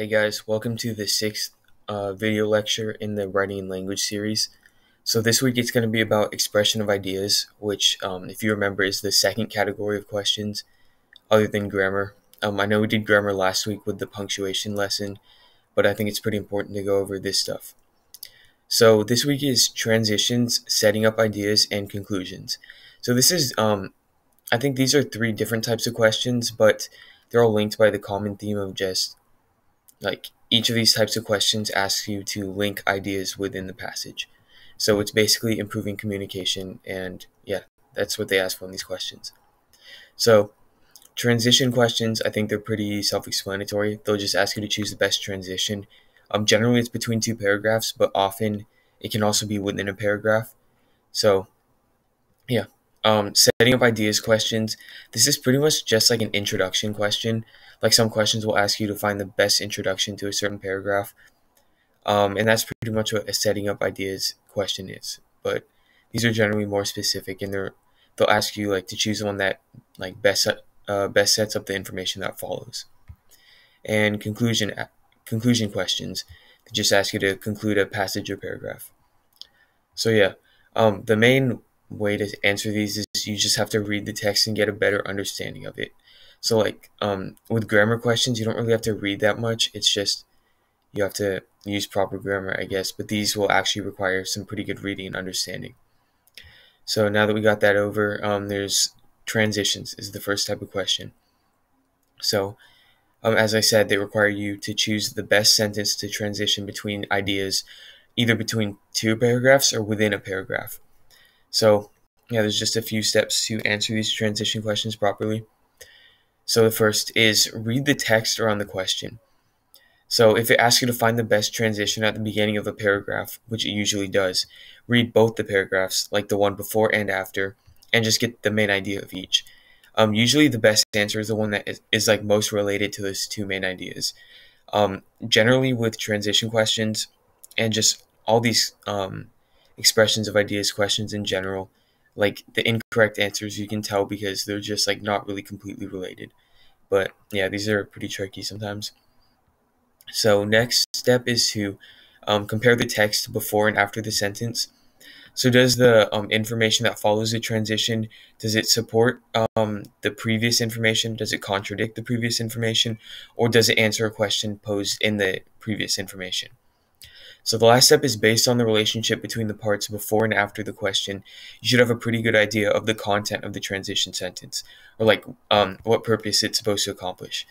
Hey guys, welcome to the sixth uh, video lecture in the Writing and Language series. So this week it's going to be about expression of ideas, which, um, if you remember, is the second category of questions other than grammar. Um, I know we did grammar last week with the punctuation lesson, but I think it's pretty important to go over this stuff. So this week is transitions, setting up ideas, and conclusions. So this is, um, I think these are three different types of questions, but they're all linked by the common theme of just like each of these types of questions asks you to link ideas within the passage. So it's basically improving communication, and yeah, that's what they ask for in these questions. So transition questions, I think they're pretty self-explanatory. They'll just ask you to choose the best transition. Um, generally, it's between two paragraphs, but often it can also be within a paragraph. So, yeah, um, setting up ideas questions. This is pretty much just like an introduction question. Like some questions will ask you to find the best introduction to a certain paragraph. Um, and that's pretty much what a setting up ideas question is. But these are generally more specific and they're, they'll ask you like to choose the one that like best, uh, best sets up the information that follows. And conclusion, conclusion questions. They just ask you to conclude a passage or paragraph. So yeah, um, the main way to answer these is you just have to read the text and get a better understanding of it. So like um, with grammar questions, you don't really have to read that much. It's just you have to use proper grammar, I guess. But these will actually require some pretty good reading and understanding. So now that we got that over, um, there's transitions is the first type of question. So um, as I said, they require you to choose the best sentence to transition between ideas, either between two paragraphs or within a paragraph. So yeah, there's just a few steps to answer these transition questions properly. So the first is read the text around the question. So if it asks you to find the best transition at the beginning of a paragraph, which it usually does, read both the paragraphs, like the one before and after, and just get the main idea of each. Um, usually the best answer is the one that is, is like most related to those two main ideas. Um, generally with transition questions and just all these um, expressions of ideas questions in general like the incorrect answers you can tell because they're just like not really completely related. But yeah these are pretty tricky sometimes. So next step is to um, compare the text before and after the sentence. So does the um, information that follows the transition does it support um, the previous information? Does it contradict the previous information? Or does it answer a question posed in the previous information so the last step is based on the relationship between the parts before and after the question. You should have a pretty good idea of the content of the transition sentence, or like um, what purpose it's supposed to accomplish.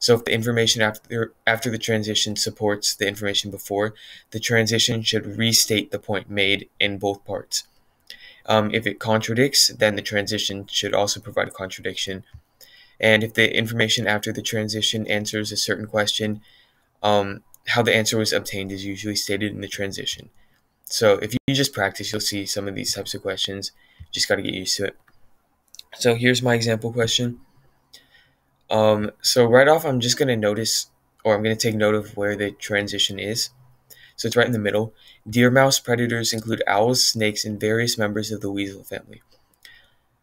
So if the information after after the transition supports the information before, the transition should restate the point made in both parts. Um, if it contradicts, then the transition should also provide a contradiction. And if the information after the transition answers a certain question, um, how the answer was obtained is usually stated in the transition. So if you just practice, you'll see some of these types of questions. Just got to get used to it. So here's my example question. Um, so right off, I'm just going to notice, or I'm going to take note of where the transition is. So it's right in the middle. Deer mouse predators include owls, snakes, and various members of the weasel family.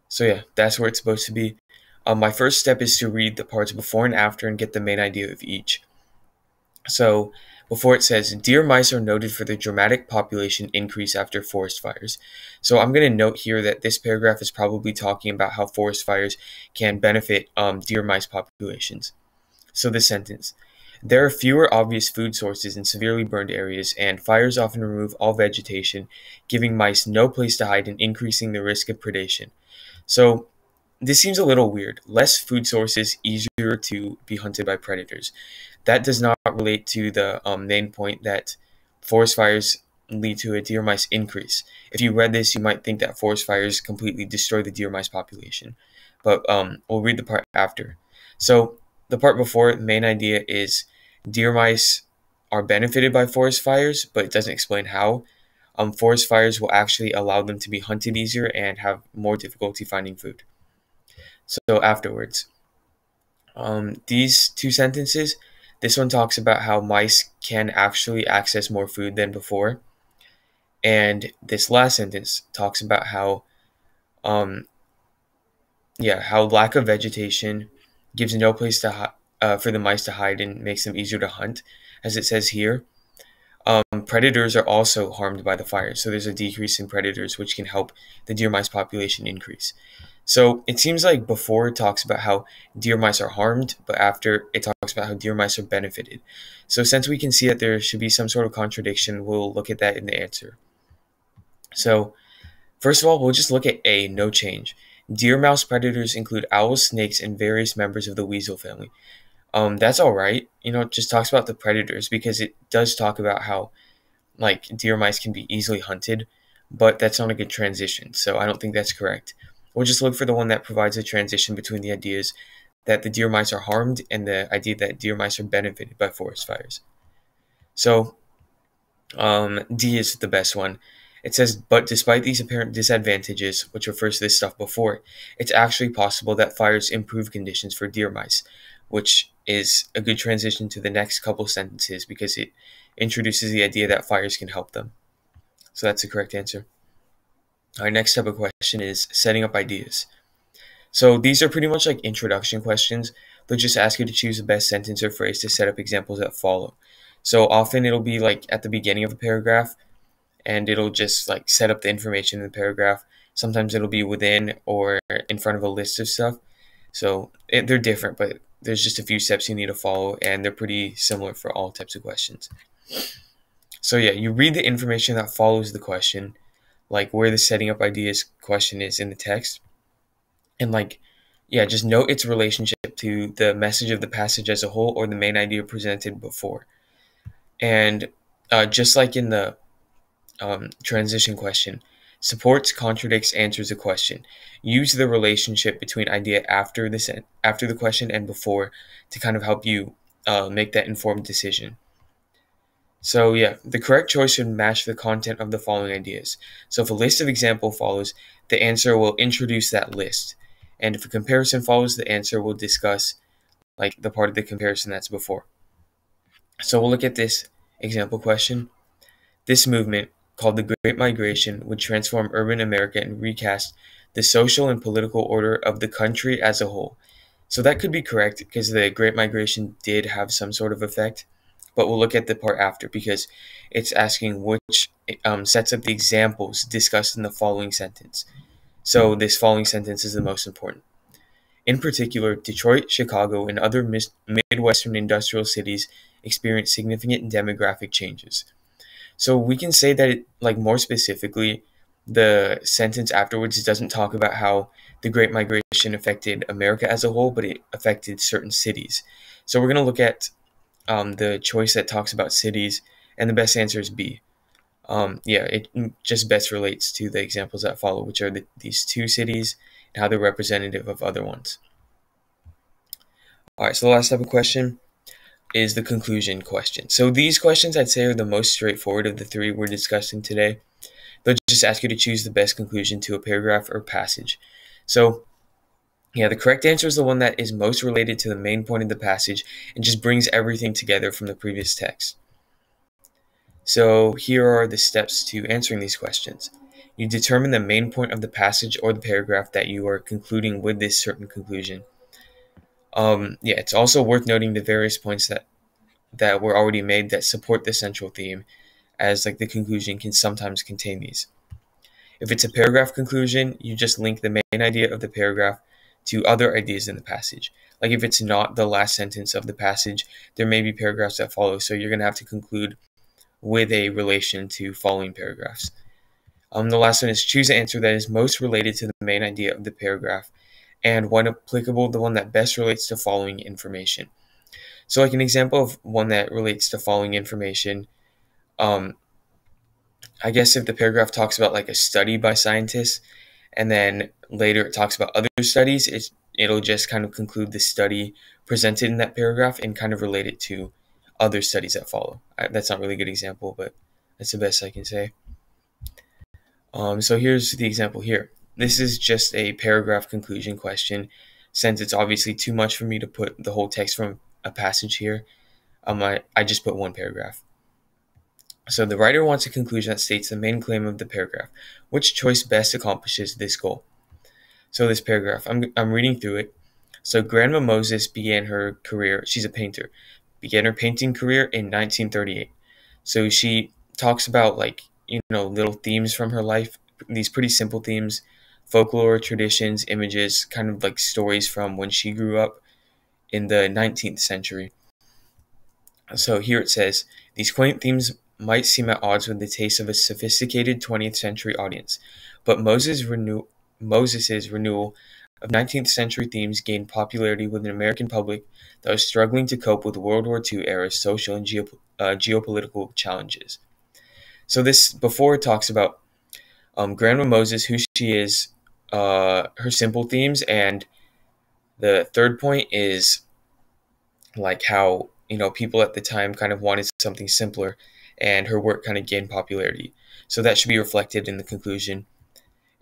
So yeah, that's where it's supposed to be. Um, my first step is to read the parts before and after and get the main idea of each. So before it says deer mice are noted for their dramatic population increase after forest fires. So I'm going to note here that this paragraph is probably talking about how forest fires can benefit um, deer mice populations. So this sentence. There are fewer obvious food sources in severely burned areas, and fires often remove all vegetation, giving mice no place to hide and increasing the risk of predation. So this seems a little weird. Less food sources, easier to be hunted by predators that does not relate to the um, main point that forest fires lead to a deer mice increase. If you read this, you might think that forest fires completely destroy the deer mice population, but um, we'll read the part after. So the part before, the main idea is deer mice are benefited by forest fires, but it doesn't explain how. Um, forest fires will actually allow them to be hunted easier and have more difficulty finding food. So afterwards, um, these two sentences this one talks about how mice can actually access more food than before. And this last sentence talks about how, um, yeah, how lack of vegetation gives no place to uh, for the mice to hide and makes them easier to hunt, as it says here. Um, predators are also harmed by the fire, so there's a decrease in predators, which can help the deer mice population increase. So it seems like before it talks about how deer mice are harmed, but after it talks about how deer mice are benefited. So since we can see that there should be some sort of contradiction, we'll look at that in the answer. So first of all, we'll just look at A, no change. Deer mouse predators include owls, snakes, and various members of the weasel family. Um, that's all right. You know, it just talks about the predators because it does talk about how like deer mice can be easily hunted, but that's not a good transition. So I don't think that's correct. We'll just look for the one that provides a transition between the ideas that the deer mice are harmed and the idea that deer mice are benefited by forest fires. So um, D is the best one. It says, but despite these apparent disadvantages, which refers to this stuff before, it's actually possible that fires improve conditions for deer mice, which is a good transition to the next couple sentences because it introduces the idea that fires can help them. So that's the correct answer. Our next type of question is setting up ideas. So these are pretty much like introduction questions. They'll just ask you to choose the best sentence or phrase to set up examples that follow. So often it'll be like at the beginning of a paragraph, and it'll just like set up the information in the paragraph. Sometimes it'll be within or in front of a list of stuff. So it, they're different, but there's just a few steps you need to follow, and they're pretty similar for all types of questions. So yeah, you read the information that follows the question, like where the setting up ideas question is in the text, and like yeah, just note its relationship to the message of the passage as a whole or the main idea presented before. And uh, just like in the um, transition question. Supports, contradicts, answers a question. Use the relationship between idea after the after the question and before to kind of help you uh, make that informed decision. So yeah, the correct choice should match the content of the following ideas. So if a list of example follows, the answer will introduce that list. And if a comparison follows, the answer will discuss like the part of the comparison that's before. So we'll look at this example question. This movement called the Great Migration would transform urban America and recast the social and political order of the country as a whole. So that could be correct because the Great Migration did have some sort of effect, but we'll look at the part after because it's asking which um, sets up the examples discussed in the following sentence. So this following sentence is the most important. In particular, Detroit, Chicago, and other Midwestern industrial cities experienced significant demographic changes. So we can say that, it, like more specifically, the sentence afterwards doesn't talk about how the Great Migration affected America as a whole, but it affected certain cities. So we're going to look at um, the choice that talks about cities, and the best answer is B. Um, yeah, it just best relates to the examples that follow, which are the, these two cities and how they're representative of other ones. All right, so the last type of question is the conclusion question. So these questions I'd say are the most straightforward of the three we're discussing today. They'll just ask you to choose the best conclusion to a paragraph or passage. So yeah, the correct answer is the one that is most related to the main point of the passage and just brings everything together from the previous text. So here are the steps to answering these questions. You determine the main point of the passage or the paragraph that you are concluding with this certain conclusion. Um, yeah, it's also worth noting the various points that that were already made that support the central theme, as like the conclusion can sometimes contain these. If it's a paragraph conclusion, you just link the main idea of the paragraph to other ideas in the passage. Like if it's not the last sentence of the passage, there may be paragraphs that follow, so you're going to have to conclude with a relation to following paragraphs. Um, the last one is choose an answer that is most related to the main idea of the paragraph and when applicable, the one that best relates to following information. So, like an example of one that relates to following information, um, I guess if the paragraph talks about like a study by scientists, and then later it talks about other studies, it, it'll just kind of conclude the study presented in that paragraph and kind of relate it to other studies that follow. I, that's not really a good example, but that's the best I can say. Um, so here's the example here. This is just a paragraph conclusion question, since it's obviously too much for me to put the whole text from a passage here. Um, I, I just put one paragraph. So the writer wants a conclusion that states the main claim of the paragraph. Which choice best accomplishes this goal? So this paragraph, I'm, I'm reading through it. So Grandma Moses began her career, she's a painter, began her painting career in 1938. So she talks about like, you know, little themes from her life, these pretty simple themes, folklore, traditions, images, kind of like stories from when she grew up in the 19th century. So here it says, these quaint themes might seem at odds with the taste of a sophisticated 20th century audience, but Moses' renew- renewal of 19th century themes gained popularity with an American public that was struggling to cope with World War II era social and uh, geopolitical challenges. So this before it talks about um, Grandma Moses, who she is, uh, her simple themes, and the third point is like how you know people at the time kind of wanted something simpler, and her work kind of gained popularity. So that should be reflected in the conclusion.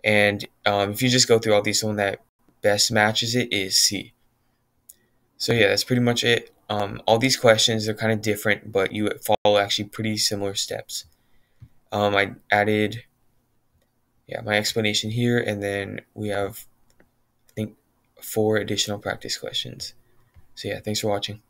And um, if you just go through all these, one that best matches it is C. So yeah, that's pretty much it. Um, all these questions are kind of different, but you follow actually pretty similar steps. Um, I added, yeah, my explanation here, and then we have, I think, four additional practice questions. So yeah, thanks for watching.